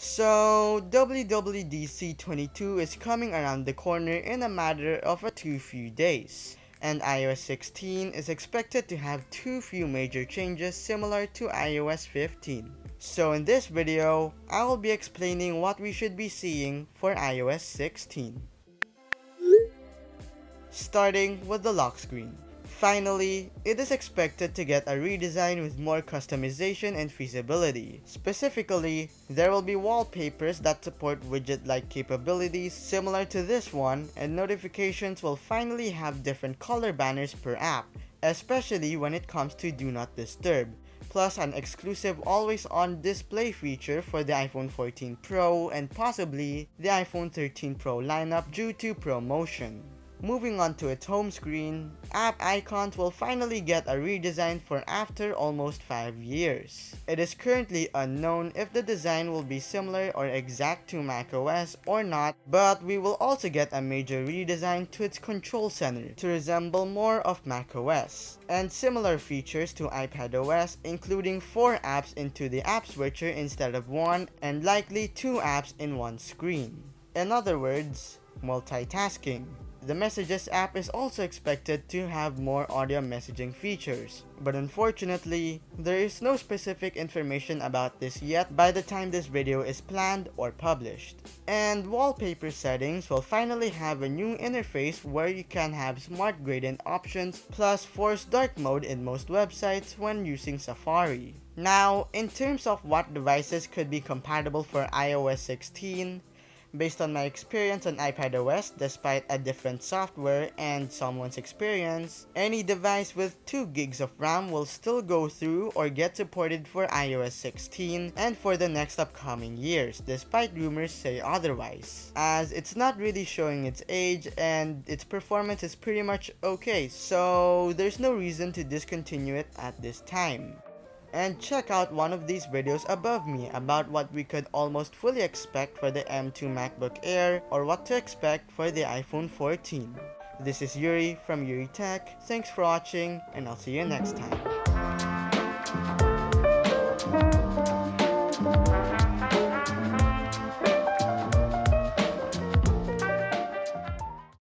So, WWDC 22 is coming around the corner in a matter of a too few days, and iOS 16 is expected to have too few major changes similar to iOS 15. So in this video, I will be explaining what we should be seeing for iOS 16. Starting with the lock screen. Finally, it is expected to get a redesign with more customization and feasibility. Specifically, there will be wallpapers that support widget-like capabilities similar to this one, and notifications will finally have different color banners per app, especially when it comes to Do Not Disturb plus an exclusive always-on display feature for the iPhone 14 Pro and possibly the iPhone 13 Pro lineup due to ProMotion. Moving on to its home screen, app icons will finally get a redesign for after almost 5 years. It is currently unknown if the design will be similar or exact to macOS or not, but we will also get a major redesign to its control center to resemble more of macOS, and similar features to iPadOS including 4 apps into the app switcher instead of 1 and likely 2 apps in one screen. In other words, multitasking. The Messages app is also expected to have more audio messaging features, but unfortunately, there is no specific information about this yet by the time this video is planned or published. And wallpaper settings will finally have a new interface where you can have smart gradient options plus force dark mode in most websites when using Safari. Now, in terms of what devices could be compatible for iOS 16, Based on my experience on iPad OS, despite a different software and someone's experience, any device with 2 gigs of RAM will still go through or get supported for iOS 16 and for the next upcoming years, despite rumors say otherwise, as it's not really showing its age and its performance is pretty much okay, so there's no reason to discontinue it at this time and check out one of these videos above me about what we could almost fully expect for the M2 MacBook Air or what to expect for the iPhone 14. This is Euri from Euri Tech, thanks for watching and I'll see you next time.